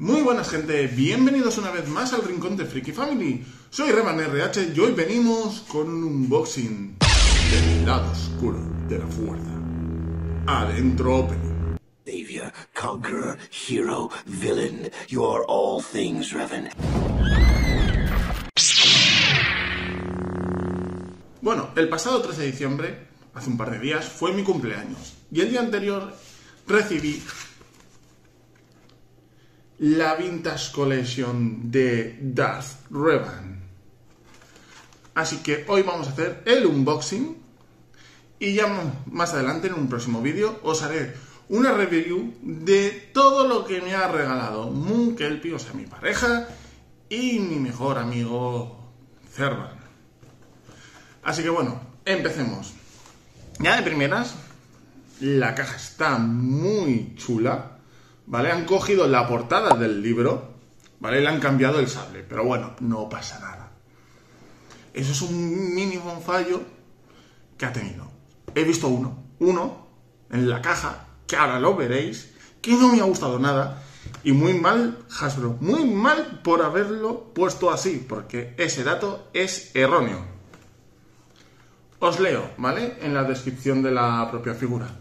Muy buenas gente, bienvenidos una vez más al Rincón de Freaky Family. Soy Revan RH y hoy venimos con un unboxing del lado oscuro de la fuerza. Adentro Open. Savior, conqueror, hero, villain. You are all things, Revan. Bueno, el pasado 13 de diciembre, hace un par de días, fue mi cumpleaños. Y el día anterior recibí la Vintage Collection de Darth Revan. Así que hoy vamos a hacer el unboxing y ya más adelante en un próximo vídeo os haré una review de todo lo que me ha regalado Moon Kelpie, o sea, mi pareja y mi mejor amigo Cervan. Así que bueno, empecemos. Ya de primeras, la caja está muy chula. ¿Vale? Han cogido la portada del libro, ¿vale? Le han cambiado el sable, pero bueno, no pasa nada. Eso es un mínimo fallo que ha tenido. He visto uno, uno en la caja, que ahora lo veréis, que no me ha gustado nada. Y muy mal, Hasbro, muy mal por haberlo puesto así, porque ese dato es erróneo. Os leo, ¿vale? En la descripción de la propia figura.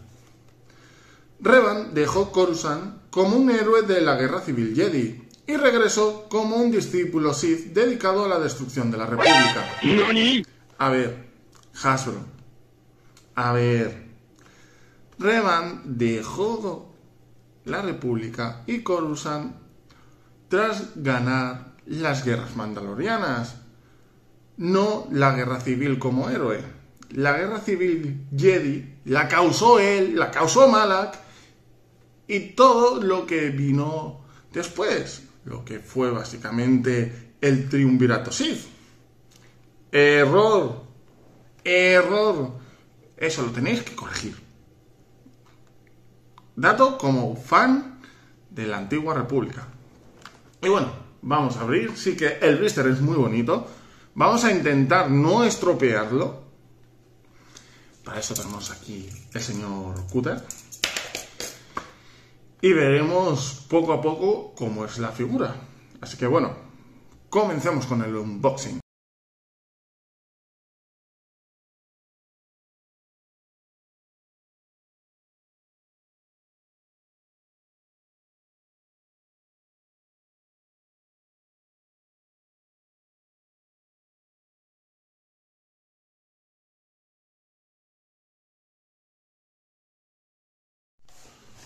Revan dejó Coruscant como un héroe de la Guerra Civil Jedi y regresó como un discípulo Sith dedicado a la destrucción de la República. A ver, Hasbro. A ver. Revan dejó la República y Coruscant tras ganar las guerras mandalorianas, no la guerra civil como héroe. La guerra civil Jedi la causó él, la causó Malak y todo lo que vino después, lo que fue básicamente el triunvirato Sith. Error, error, eso lo tenéis que corregir. Dato como fan de la antigua república. Y bueno, vamos a abrir, sí que el blister es muy bonito. Vamos a intentar no estropearlo. Para eso tenemos aquí el señor Cutter y veremos poco a poco cómo es la figura. Así que bueno, comencemos con el unboxing.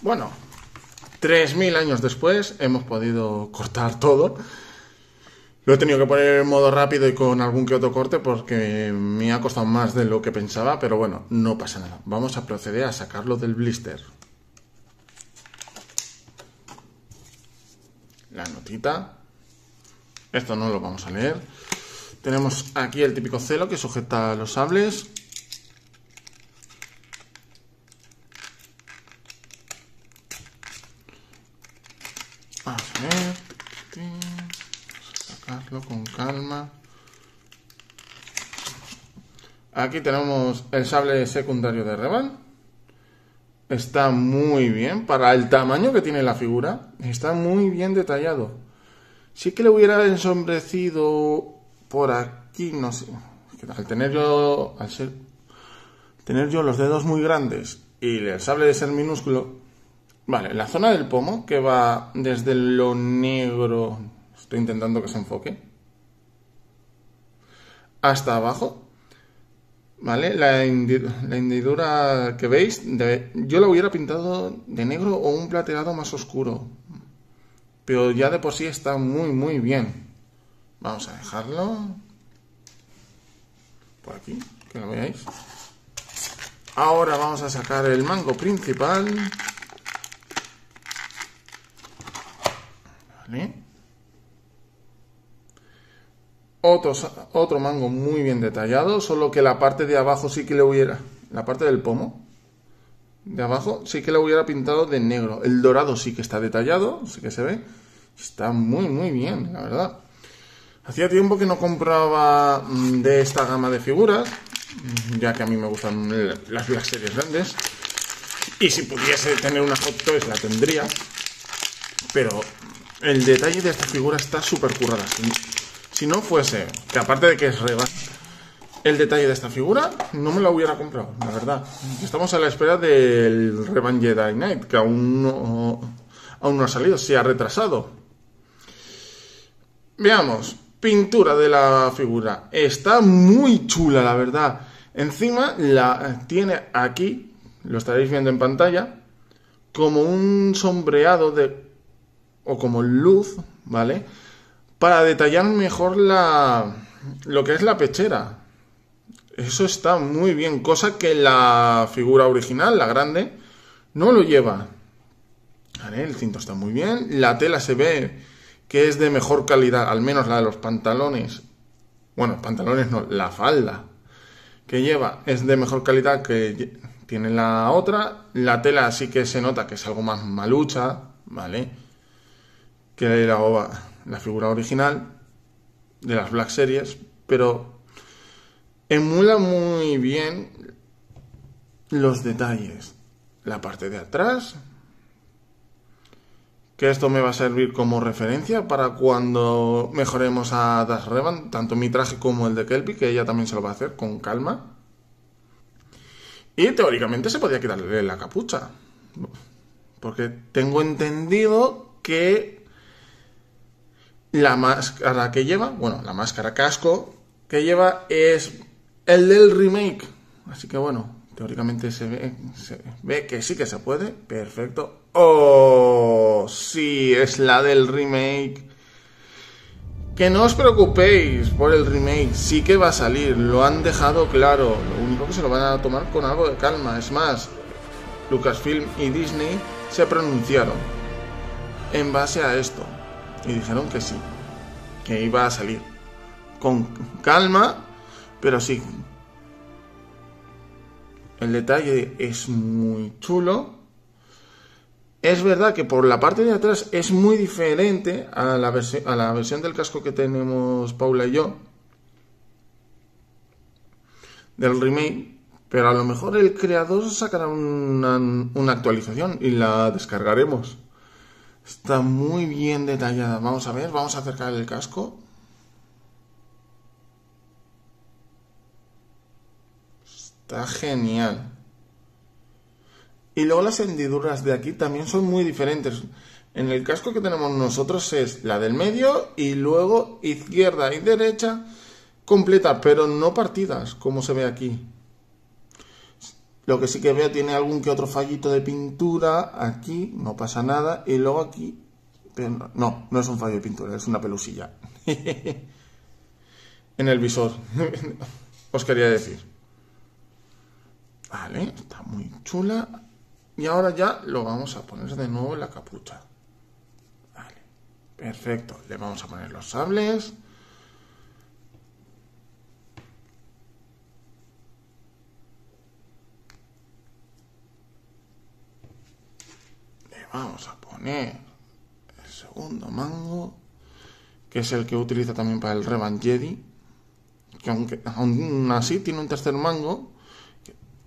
Bueno, 3.000 años después hemos podido cortar todo. Lo he tenido que poner en modo rápido y con algún que otro corte porque me ha costado más de lo que pensaba, pero bueno, no pasa nada. Vamos a proceder a sacarlo del blister. La notita. Esto no lo vamos a leer. Tenemos aquí el típico celo que sujeta los sables. Vamos a ver. Sacarlo con calma. Aquí tenemos el sable secundario de Revan. Está muy bien. Para el tamaño que tiene la figura, está muy bien detallado. Sí que le hubiera ensombrecido por aquí, no sé. Al tener yo, al ser, tener yo los dedos muy grandes y el sable de ser minúsculo, Vale, la zona del pomo que va desde lo negro, estoy intentando que se enfoque, hasta abajo, ¿vale? La, hendidura que veis, yo la hubiera pintado de negro o un plateado más oscuro, pero ya de por sí está muy, muy bien. Vamos a dejarlo por aquí, que lo veáis. Ahora vamos a sacar el mango principal. Otro, mango muy bien detallado, solo que la parte de abajo sí que le hubiera, la parte del pomo de abajo sí que le hubiera pintado de negro. El dorado sí que está detallado, sí que se ve. Está muy, muy bien, la verdad. Hacía tiempo que no compraba mm, de esta gama de figuras, mm, ya que a mí me gustan las, las series grandes. Y si pudiese tener una Hot Toys la tendría. Pero el detalle de esta figura está súper currada. Si, no fuese, que aparte de que es Revan, el detalle de esta figura no me la hubiera comprado, la verdad. Estamos a la espera del Revan Jedi Knight, que aún no, aún no ha salido, se ha retrasado. Veamos, pintura de la figura. Está muy chula, la verdad. Encima la tiene aquí, lo estaréis viendo en pantalla, como un sombreado de o como luz, ¿vale? Para detallar mejor la lo que es la pechera. Eso está muy bien, cosa que la figura original, la grande, no lo lleva. ¿Vale? El cinto está muy bien, la tela se ve que es de mejor calidad, al menos la de los pantalones. Bueno, pantalones no, la falda que lleva es de mejor calidad que tiene la otra. La tela sí que se nota que es algo más malucha, ¿vale? Que la, la figura original de las Black Series, pero emula muy bien los detalles. La parte de atrás, que esto me va a servir como referencia para cuando mejoremos a Das Revan, tanto mi traje como el de Kelpie, que ella también se lo va a hacer con calma. Y teóricamente se podría quitarle la capucha. Porque tengo entendido que la máscara que lleva, bueno, la máscara casco que lleva es el del remake. Así que bueno, teóricamente se ve, ve que sí que se puede. Perfecto. Oh, sí, es la del remake. Que no os preocupéis por el remake, sí que va a salir, lo han dejado claro. Lo único que se lo van a tomar con algo de calma. Es más, Lucasfilm y Disney se pronunciaron en base a esto y dijeron que sí, que iba a salir. Con calma, pero sí. El detalle es muy chulo. Es verdad que por la parte de atrás es muy diferente a la, a la versión del casco que tenemos Paula y yo. Del remake. Pero a lo mejor el creador sacará una, una actualización y la descargaremos. Está muy bien detallada. Vamos a ver, vamos a acercar el casco. Está genial. Y luego las hendiduras de aquí también son muy diferentes. En el casco que tenemos nosotros es la del medio y luego izquierda y derecha completa, pero no partidas, como se ve aquí. Lo que sí que veo tiene algún que otro fallito de pintura aquí, no pasa nada, y luego aquí, pero no, no es un fallo de pintura, es una pelusilla. en el visor, os quería decir. Vale, está muy chula. Y ahora ya lo vamos a poner de nuevo en la capucha. Vale, perfecto. Le vamos a poner los sables. Vamos a poner el segundo mango, que es el que utiliza también para el Revan Jedi. Que aunque aún así tiene un tercer mango,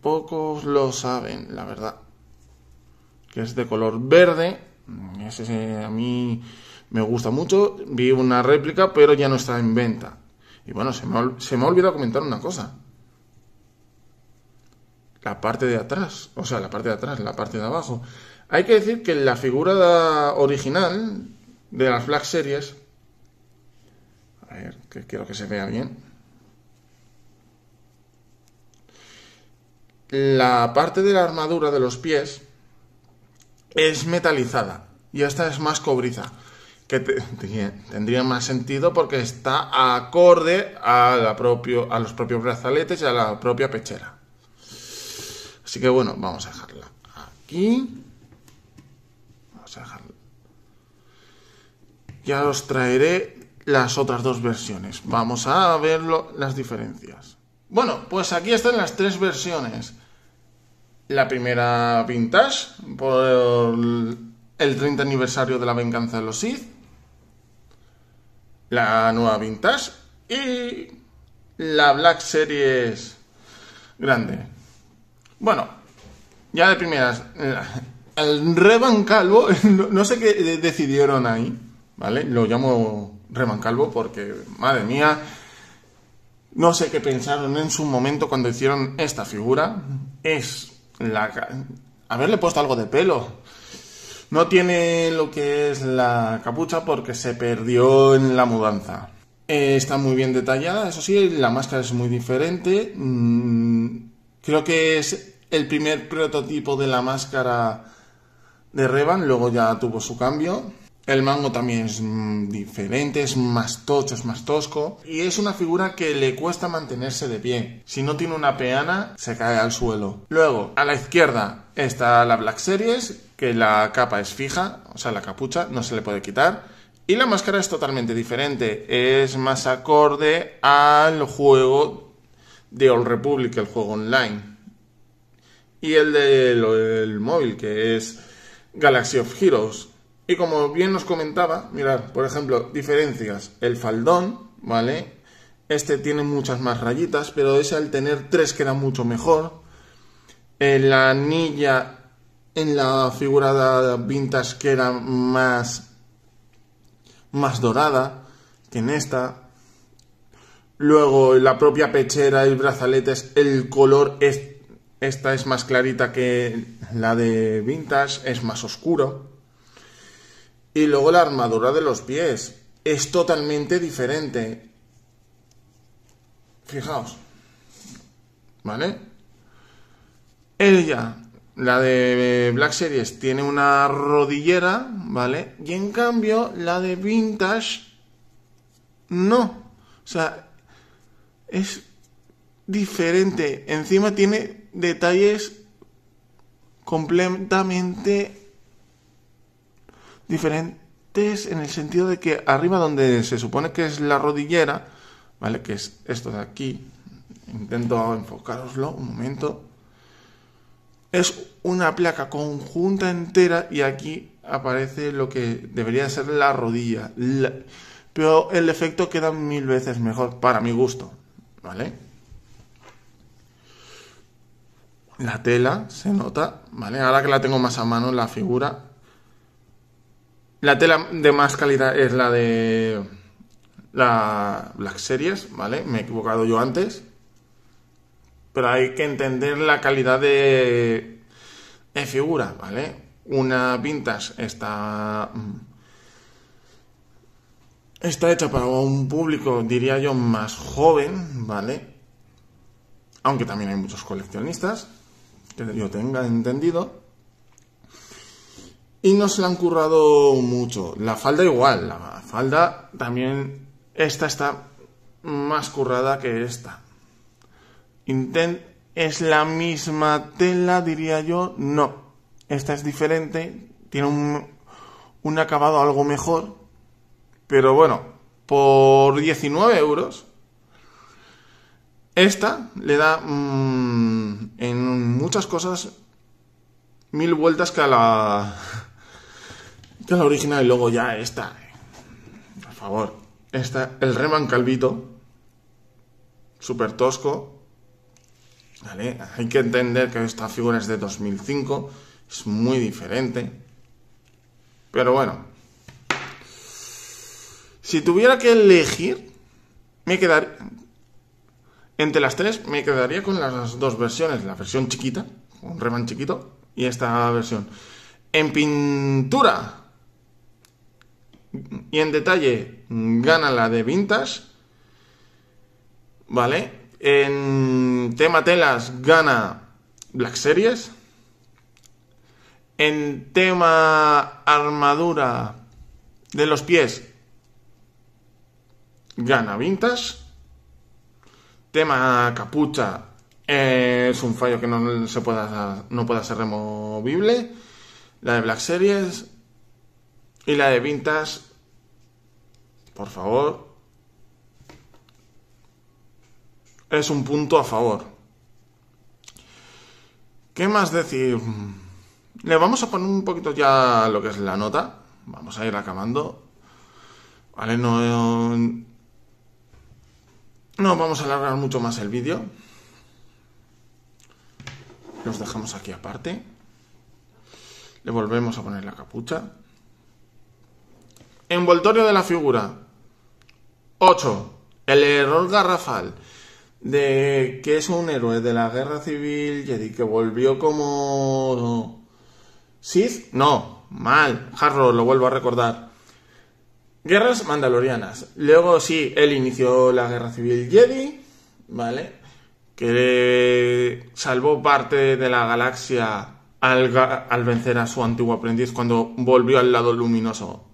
pocos lo saben, la verdad que es de color verde. Ese a mí me gusta mucho. Vi una réplica, pero ya no está en venta. Y bueno, se me, ha olvidado comentar una cosa. La parte de atrás, o sea, la parte de atrás, la parte de abajo. Hay que decir que la figura original de las Black Series, a ver, que quiero que se vea bien. La parte de la armadura de los pies es metalizada y esta es más cobriza. Que tendría más sentido porque está acorde a, a los propios brazaletes y a la propia pechera. Así que bueno, vamos a dejarla aquí. Ya os traeré las otras dos versiones. Vamos a ver las diferencias. Bueno, pues aquí están las tres versiones. La primera vintage por el 30 aniversario de la venganza de los Sith. La nueva vintage y la Black Series grande. Bueno, ya de primeras, Revan Calvo, no sé qué decidieron ahí, ¿vale? Lo llamo Revan Calvo porque, madre mía, no sé qué pensaron en su momento cuando hicieron esta figura. Es la... Haberle puesto algo de pelo. No tiene lo que es la capucha porque se perdió en la mudanza. Eh, está muy bien detallada, eso sí, la máscara es muy diferente. Mm, creo que es el primer prototipo de la máscara de Revan, luego ya tuvo su cambio. El mango también es mm, diferente, es más tocho, es más tosco. Y es una figura que le cuesta mantenerse de pie. Si no tiene una peana, se cae al suelo. Luego, a la izquierda está la Black Series, que la capa es fija, o sea, la capucha no se le puede quitar. Y la máscara es totalmente diferente, es más acorde al juego de Old Republic, el juego online. Y el del móvil, que es Galaxy of Heroes. Y como bien nos comentaba, mirad, por ejemplo, diferencias. El faldón, ¿vale? Este tiene muchas más rayitas, pero ese al tener tres queda mucho mejor. En la anilla en la figura vintage queda más más dorada que en esta. Luego la propia pechera, el brazalete, el color es, esta es más clarita que la de vintage, es más oscuro. Y luego la armadura de los pies es totalmente diferente. Fijaos. ¿Vale? Ella la de Black Series tiene una rodillera, ¿vale? Y en cambio, la de Vintage no. O sea, es diferente. Encima tiene detalles completamente diferentes en el sentido de que arriba donde se supone que es la rodillera, ¿vale? Que es esto de aquí. Intento enfocaroslo un momento es una placa conjunta entera y aquí aparece lo que debería ser la rodilla. pero el efecto queda mil veces mejor para mi gusto. ¿Vale? La tela se nota, ¿vale? Ahora que la tengo más a mano, la figura. La tela de más calidad es la de la Black Series, ¿vale? Me he equivocado yo antes pero hay que entender la calidad de, figura, ¿vale? Una vintage está, está hecha para un público, diría yo, más joven, ¿vale? Aunque también hay muchos coleccionistas, que yo tenga entendido. Y no se le han currado mucho. La falda igual, la falda también, esta está más currada que esta. Intent es la misma tela, diría yo. No. Esta es diferente. Tiene un, un acabado algo mejor. Pero bueno, por 19 euros. Esta le da mm, en muchas cosas mil vueltas que a la que a la original y luego ya esta. Por favor, esta el Reman Calvito súper tosco hay que entender que esta figura es de 2005, es muy diferente. Pero bueno, si tuviera que elegir, me quedaría... Entre las tres me quedaría con las dos versiones, la versión chiquita, un reman chiquito, y esta versión. En pintura y en detalle gana la de vintage, ¿vale? En tema telas gana Black Series. En tema armadura de los pies gana Vintage. Tema capucha es un fallo que no se pueda no pueda ser removible. La de Black Series y la de Vintage, por favor, es un punto a favor. ¿Qué más decir? Le vamos a poner un poquito ya lo que es la nota. Vamos a ir acabando. Vale, no... No vamos a alargar mucho más el vídeo. Los dejamos aquí aparte. Le volvemos a poner la capucha. Envoltorio de la figura. 8. El error garrafal de que es un héroe de la guerra civil Jedi que volvió como Sith. No, mal. Harrow, lo vuelvo a recordar. Guerras mandalorianas. Luego sí, él inició la guerra civil Jedi, ¿vale? Que salvó parte de la galaxia al, al vencer a su antiguo aprendiz cuando volvió al lado luminoso.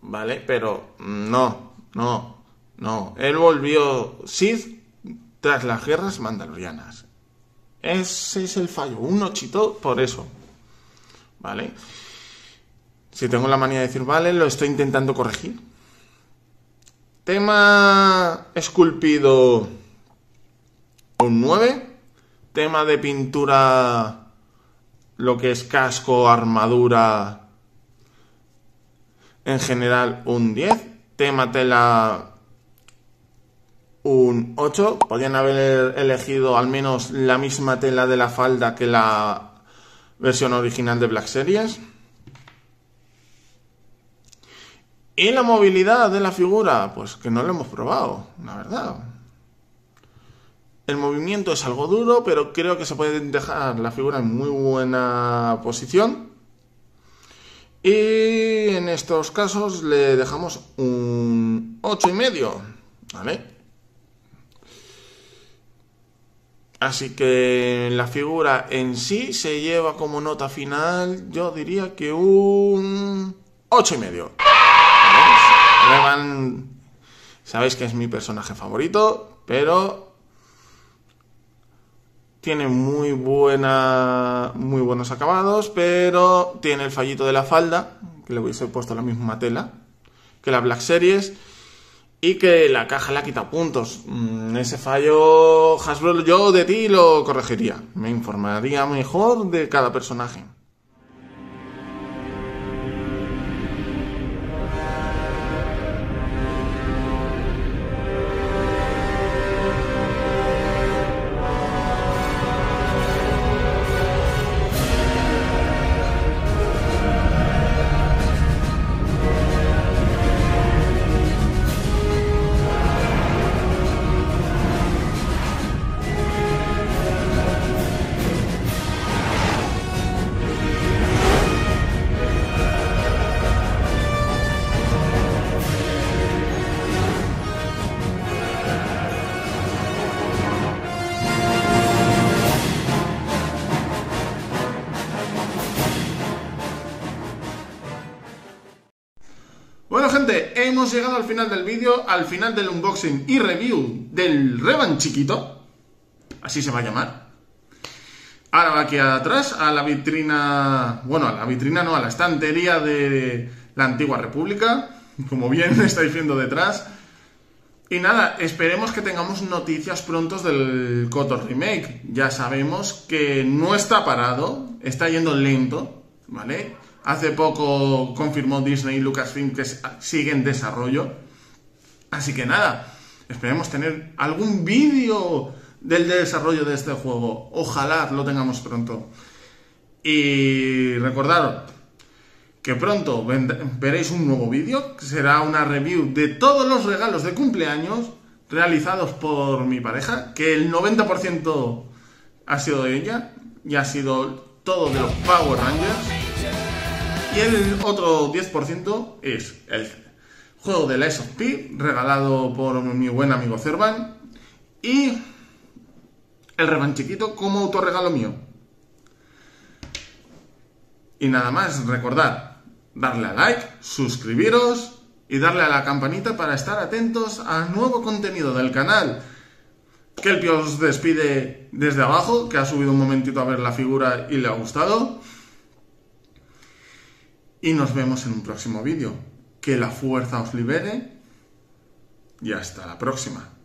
¿Vale? Pero no, no, no. Él volvió Sith tras las guerras mandalorianas. Ese es el fallo. Un ochito por eso. ¿Vale? Si tengo la manía de decir vale, lo estoy intentando corregir. Tema esculpido un 9. Tema de pintura, lo que es casco, armadura, en general un 10. Tema tela un 8. Podrían haber elegido al menos la misma tela de la falda que la versión original de Black Series. Y la movilidad de la figura, pues que no lo hemos probado, la verdad. El movimiento es algo duro, pero creo que se puede dejar la figura en muy buena posición. Y en estos casos le dejamos un 8 y medio, ¿vale? Así que la figura en sí se lleva como nota final, yo diría que un 8 y medio. Revan, sabéis que es mi personaje favorito, pero tiene muy buena, muy buenos acabados, pero tiene el fallito de la falda, que le hubiese puesto la misma tela que la Black Series, y que la caja le ha quitado puntos. Mm, Ese fallo, Hasbro, yo de ti lo corregiría. Me informaría mejor de cada personaje. Hemos llegado al final del vídeo, al final del unboxing y review del Revan chiquito. Así se va a llamar. Ahora va aquí atrás, a la vitrina. Bueno, a la vitrina no, a la estantería de la antigua República. Como bien estáis viendo detrás. Y nada, esperemos que tengamos noticias prontos del Kotor Remake. Ya sabemos que no está parado, está yendo lento, ¿vale? Hace poco confirmó Disney y Lucasfilm que sigue en desarrollo. Así que nada, esperemos tener algún vídeo del desarrollo de este juego. Ojalá lo tengamos pronto. Y recordaros que pronto veréis un nuevo vídeo, que será una review de todos los regalos de cumpleaños realizados por mi pareja, que el 90% ha sido de ella y ha sido todo de los Power Rangers. Y el otro 10% es el juego de la S.O.P. regalado por mi buen amigo Cervan y el Revan chiquito como autorregalo mío. Y nada más, recordad, darle a like, suscribiros y darle a la campanita para estar atentos al nuevo contenido del canal. Kelpie os despide desde abajo, que ha subido un momentito a ver la figura y le ha gustado. Y nos vemos en un próximo vídeo. Que la fuerza os libere. Y hasta la próxima.